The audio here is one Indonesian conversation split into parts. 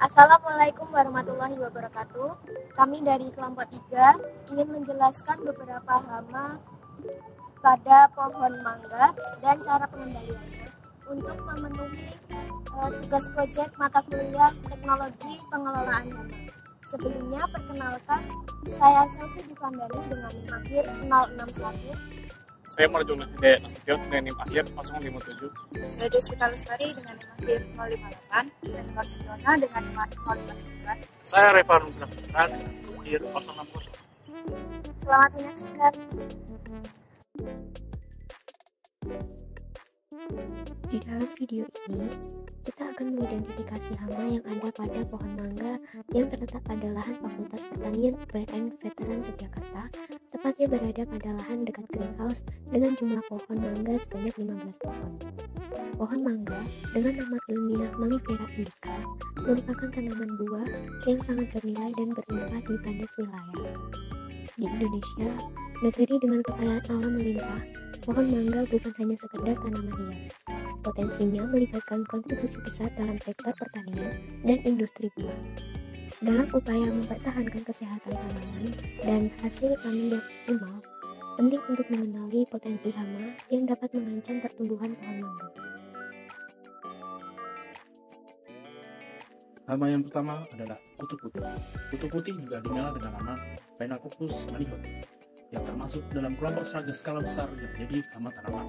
Assalamualaikum warahmatullahi wabarakatuh. Kami dari kelompok 3 ingin menjelaskan beberapa hama pada pohon mangga dan cara pengendaliannya untuk memenuhi uh, tugas proyek mata kuliah teknologi pengelolaan hama. Sebelumnya perkenalkan saya Selvi Divandani dengan NIM akhir 061 saya Marjo Hidayat Nasution dengan NIM akhir 057. Saya Deswita Lestari dengan NIM akhir 058. Saya Sidona dengan NIM 059. Saya Reva Nugra Putra dengan NIM akhir 060. Selamat menyaksikan. Di dalam video ini, kita akan mengidentifikasi hama yang ada pada pohon mangga yang terletak pada lahan Fakultas Pertanian UPN Veteran Yogyakarta, tepatnya berada pada lahan dekat greenhouse dengan jumlah pohon mangga sebanyak 15 pohon. Pohon mangga dengan nama ilmiah Mangifera indica merupakan tanaman buah yang sangat bernilai dan berlimpah di banyak wilayah. Di Indonesia, negeri dengan kekayaan alam melimpah, pohon mangga bukan hanya sekedar tanaman hias, potensinya melibatkan kontribusi besar dalam sektor pertanian dan industri buah. Dalam upaya mempertahankan kesehatan tanaman dan hasil panen yang optimal, penting untuk mengenali potensi hama yang dapat mengancam pertumbuhan pohon mangga. Hama yang pertama adalah kutu putih. Kutu putih juga dikenal dengan nama Phenacopus manihoti, yang termasuk dalam kelompok serangga skala besar yang menjadi hama tanaman.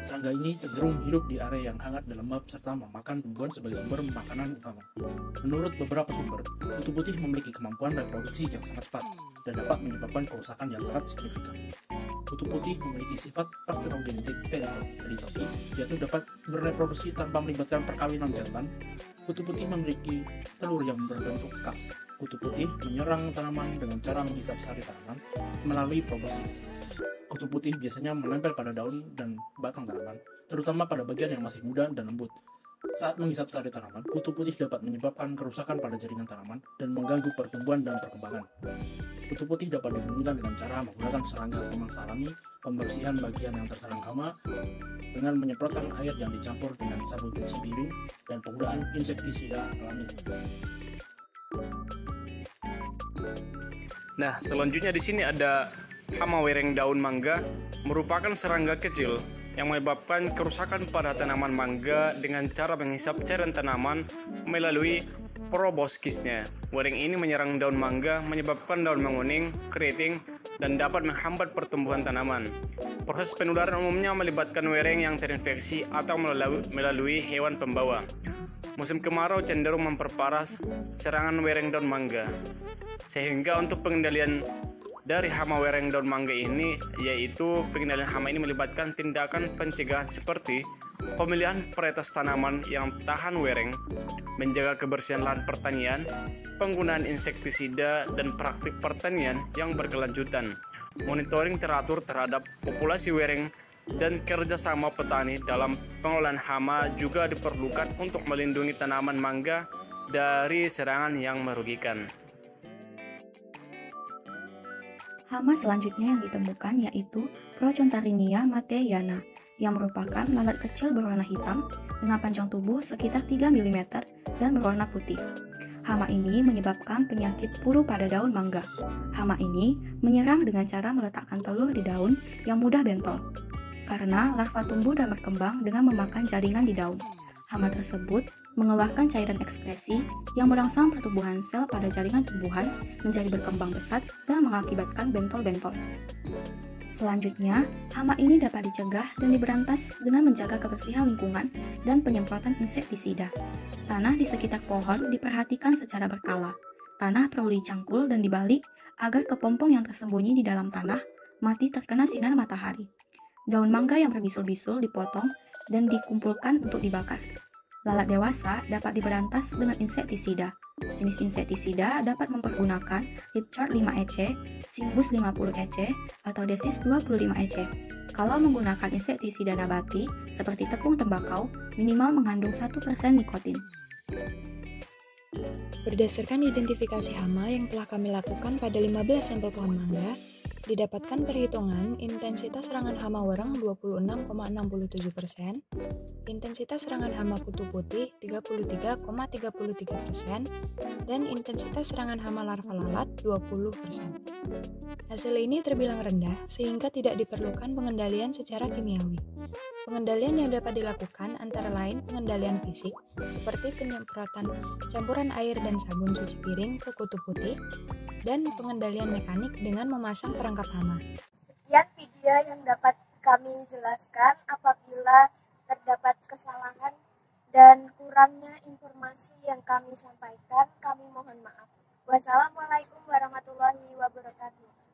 Serangga ini cenderung hidup di area yang hangat dan lembab serta memakan tumbuhan sebagai sumber makanan utama. Menurut beberapa sumber, kutu putih memiliki kemampuan reproduksi yang sangat cepat dan dapat menyebabkan kerusakan yang sangat signifikan. Kutu putih memiliki sifat parthenogenetik peritopi, yaitu dapat bereproduksi tanpa melibatkan perkawinan jantan. Kutu putih memiliki telur yang berbentuk kas. Kutu putih menyerang tanaman dengan cara menghisap sari tanaman melalui proboscis. Kutu putih biasanya menempel pada daun dan batang tanaman, terutama pada bagian yang masih muda dan lembut. Saat menghisap sari tanaman, kutu putih dapat menyebabkan kerusakan pada jaringan tanaman dan mengganggu pertumbuhan dan perkembangan. Kutu putih dapat dihilangkan dengan cara menggunakan serangga pemangsa alami, pembersihan bagian yang terserang hama, dengan menyemprotkan air yang dicampur dengan sabun cuci piring, dan penggunaan insektisida alami. Nah, selanjutnya di sini ada hama wereng daun mangga merupakan serangga kecil yang menyebabkan kerusakan pada tanaman mangga dengan cara menghisap cairan tanaman melalui proboscisnya. Wereng ini menyerang daun mangga, menyebabkan daun menguning, keriting, dan dapat menghambat pertumbuhan tanaman. Proses penularan umumnya melibatkan wereng yang terinfeksi atau melalui, melalui hewan pembawa. Musim kemarau cenderung memperparah serangan wereng daun mangga. Sehingga untuk pengendalian dari hama wereng daun mangga ini yaitu pengendalian hama ini melibatkan tindakan pencegahan seperti pemilihan varietas tanaman yang tahan wereng, menjaga kebersihan lahan pertanian, penggunaan insektisida dan praktik pertanian yang berkelanjutan, monitoring teratur terhadap populasi wereng dan kerjasama petani dalam pengelolaan hama juga diperlukan untuk melindungi tanaman mangga dari serangan yang merugikan. Hama selanjutnya yang ditemukan yaitu Prochontarinia mateyana yang merupakan lalat kecil berwarna hitam dengan panjang tubuh sekitar 3 mm dan berwarna putih. Hama ini menyebabkan penyakit puru pada daun mangga. Hama ini menyerang dengan cara meletakkan telur di daun yang mudah bentol. Karena larva tumbuh dan berkembang dengan memakan jaringan di daun. Hama tersebut mengeluarkan cairan ekskresi yang merangsang pertumbuhan sel pada jaringan tumbuhan menjadi berkembang pesat dan mengakibatkan bentol-bentol. Selanjutnya, hama ini dapat dicegah dan diberantas dengan menjaga kebersihan lingkungan dan penyemprotan insektisida. Tanah di sekitar pohon diperhatikan secara berkala. Tanah perlu dicangkul dan dibalik agar kepompong yang tersembunyi di dalam tanah mati terkena sinar matahari. Daun mangga yang berbisul-bisul dipotong dan dikumpulkan untuk dibakar. Lalat dewasa dapat diberantas dengan insektisida. Jenis insektisida dapat mempergunakan Lipchart 5EC, Simbus 50EC, atau Desis 25EC. Kalau menggunakan insektisida nabati seperti tepung tembakau, minimal mengandung 1% nikotin. Berdasarkan identifikasi hama yang telah kami lakukan pada 15 sampel pohon mangga, Didapatkan perhitungan intensitas serangan hama wereng 26,67%, intensitas serangan hama kutu putih 33,33%, dan intensitas serangan hama larva lalat 20%. Hasil ini terbilang rendah sehingga tidak diperlukan pengendalian secara kimiawi. Pengendalian yang dapat dilakukan antara lain pengendalian fisik, seperti penyemprotan campuran air dan sabun cuci piring ke kutu putih, dan pengendalian mekanik dengan memasang perangkap hama. Sekian video yang dapat kami jelaskan apabila terdapat kesalahan dan kurangnya informasi yang kami sampaikan, kami mohon maaf. Wassalamualaikum warahmatullahi wabarakatuh.